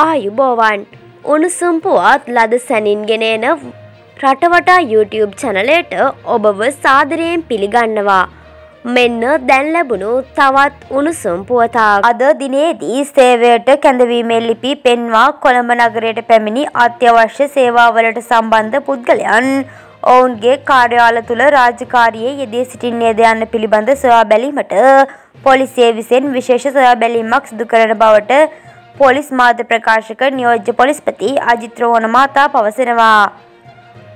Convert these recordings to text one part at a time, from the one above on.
ආයුබෝවන් උණුසුම් පුවත් ලද සැනින්ගෙන එන රටවටා YouTube චනලයට ඔබව සාදරයෙන් පිළිගන්නවා. මෙන්න දැන් ලැබුණු තවත් උණුසුම් පුවතා. අද දිනේදී සේවයට කැඳවීමේ ලිපි පෙන්වා කොළඹ නගරයට පැමිණි අත්‍යවශ්‍ය සේවාවලට සම්බන්ධ පුද්ගලයන් ඔවුන්ගේ කාර්යාල තුළ රාජකාරියේ යෙදී සිටින්නේද යන්න පිළිබඳ සොයා බැලීමට පොලිසිය විසින් විශේෂ සොයා බැලීමක් සිදු කරන බවට පොලිස් මාධ්‍ය ප්‍රකාශක නියෝජ්‍ය පොලිස්පති අජිත් රෝහණ මහතා පවසනවා.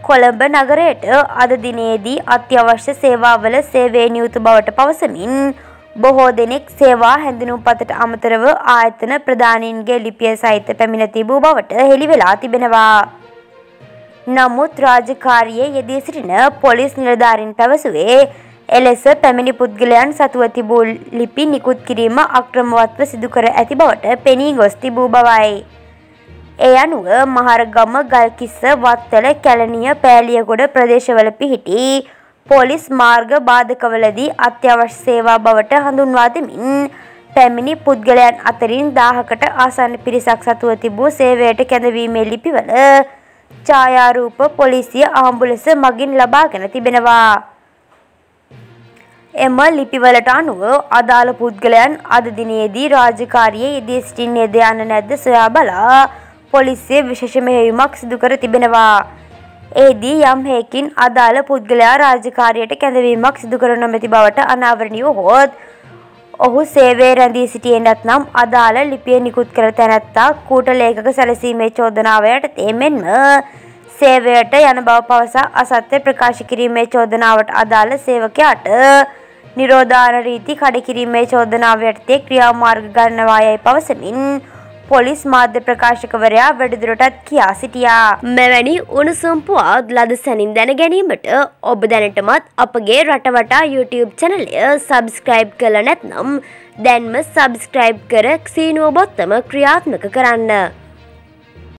කොළඹ නගරයට අද දිනේදී අත්‍යවශ්‍ය සේවාවල සේවයේ නියුතු බවට පවසමින් බොහෝ දෙනෙක් සේවා හැඳිනුම්පතට අමතරව ආයතන ප්‍රධානීන්ගේ ලිපිය සහිත පැමිණ තිබූ බවට හෙළි වෙලා තිබෙනවා. නමුත් රාජකාරියේ යෙදී සිටින පොලිස් නිලධාරීන් පැවසුවේ එලෙස පැමිණි පුද්ගලයන් සතුව තිබූ ලිපි නිකුත් කිරීම අක්‍රමවත්ව සිදු කර ඇති බවට පෙනී ගොස් තිබූ බවයි. ඒ අනුව මහරගම ගල්කිස්ස වත්තල කැලණිය පෑලියගොඩ ප්‍රදේශවල පිහිටි පොලිස් මාර්ග බාධකවලදී අත්‍යවශ්‍ය සේවා බවට හඳුන්වා දෙමින් පැමිණි පුද්ගලයන් අතරින් දාහකට ආසන්න පිරිසක් සතුව තිබූ සේවයට කැඳවීමේ ලිපිවල ඡායාරූප පොලිසිය ආම්බු ලෙස මගින් ලබාගෙන තිබෙනවා. එම ලිපිවලට අනුව අදාළ පුද්ගලයන් අද දිනයේදී රාජකාරියේ යෙදී සිටින්නේද යන්න නැද්ද සොයා බලා පොලිසිය විශේෂ මෙහෙයුමක් සිදු කර තිබෙනවා. එෙහිදී යම් හේකින් අදාළ පුද්ගලයා රාජකාරියට කැඳවීමක් සිදු කර නොමැති බවට අනාවරණය වුවහොත් ඔහු සේවයේ රැඳී සිටියේ නැත්නම් අදාළ ලිපිය නිකුත් කර තැනැත්තා කූට ලේඛක සැලසීමේ චෝදනාව යටතේ මෙන්ම සේවයට යන බව පවසා අසත්‍ය ප්‍රකාශ කිරීමේ චෝදනාවට අදාළ සේවකයාට නිරෝධාන රීති කඩකිරීමේ චෝදනාව යටතේ ක්‍රියාමාර්ග ගන්නවායයි පවසමින් පොලිස් මාධ්‍ය ප්‍රකාශකවරයා වැඩිදුරටත් කියා සිටියා. මෙවැනි උණුසුම් පුවත් ලද සැනින් දැන ගැනීමට ඔබ දැනටමත් අපගේ රටවටා YouTube චැනලය සබස්ක්‍රයිබ් කළ නැත්නම් දැන්ම සබස්ක්‍රයිබ් කර සීනුව බොත්තම ක්‍රියාත්මක කරන්න.